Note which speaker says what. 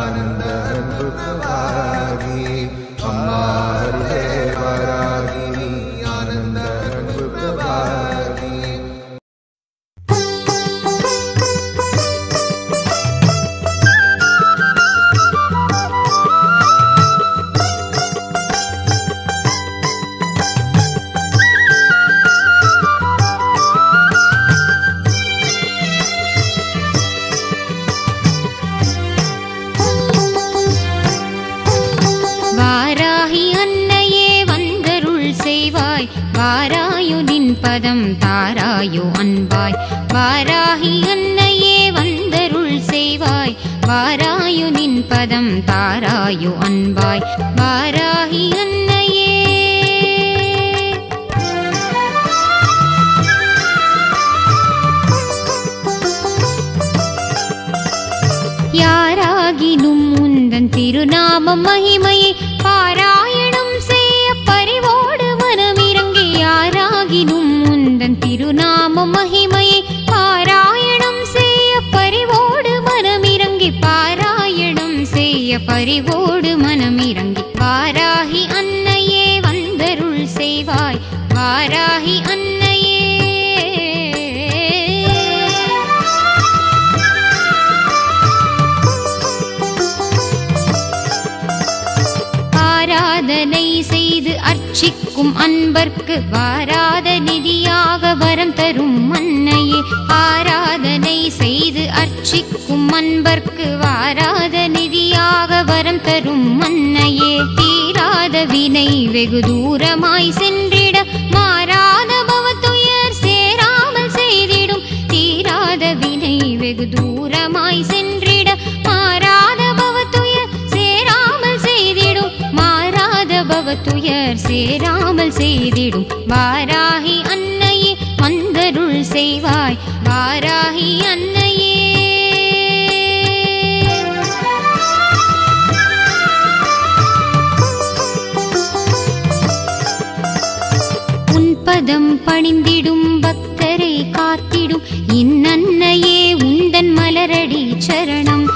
Speaker 1: आनंद अम्मा செய்வாய் வாராயோ நின் பதம் தாராயோ அன்பாய். வாராகி அன்னையே வந்தருள் செய்வாய். வாராயோ நின் பதம் தாராயோ அன்பாய். வாராகி அன்னையே. யாராகினும் உந்தன் திருநாம மகிமையை பாராய் உந்தன் திருநாம மகிமையை பாராயணம் செய்ய பரிவோடு மனமிறங்கி பாராயணம் செய்ய பரிவோடு மனமிறங்கி பாராகி அன்னையே வந்தருள் செய்வாய். பாராகி அன்னையே. ஆராதனை செய்து அர்ச்சிக்கும் அன்பர்க்கு வாராத நிதியா வரம் தரும் மன்னையே ஆராதனை செய்து அர்ச்சிக்கும் அன்பர்க்கு வாராத நிதியாக வரம் தரும் மன்னையே தீராத வினை வெகு தூரமாய் சென்றிட மாறாத பவத்துயர் சேராமல் செய்திடும். தீராத வினை வெகு தூரமாய் சென்றிட மாறாத பவத்துயர் சேராமல் செய்திடும். மாறாத பவத்துயர் சேராமல் செய்திடும். வாராகி அன்னையே அருள் செய்வாய். வாராகி அன்னையே. உன் பதம் பணிந்திடும் பக்தரை காத்திடும். இன்னன்னையே உந்தன் மலரடி சரணம்.